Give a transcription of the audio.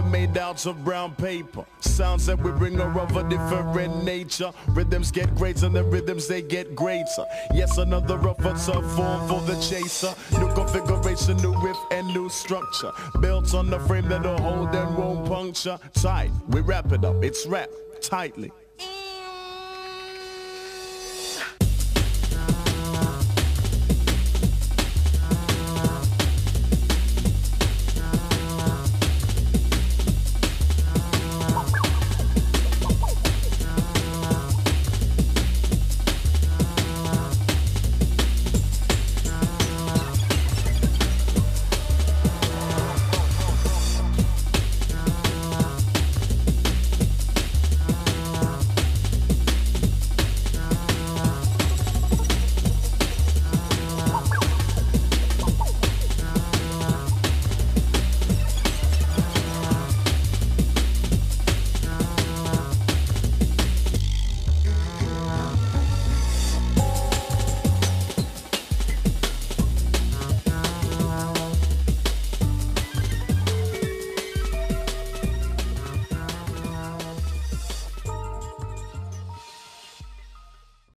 made out of brown paper. Sounds that we bring are of a different nature. Rhythms get greater and the rhythms they get greater. Yes, another rougher tough form for the chaser. New configuration, new riff and new structure. Built on the frame that'll hold and won't puncture. Tight, we wrap it up, it's wrapped tightly.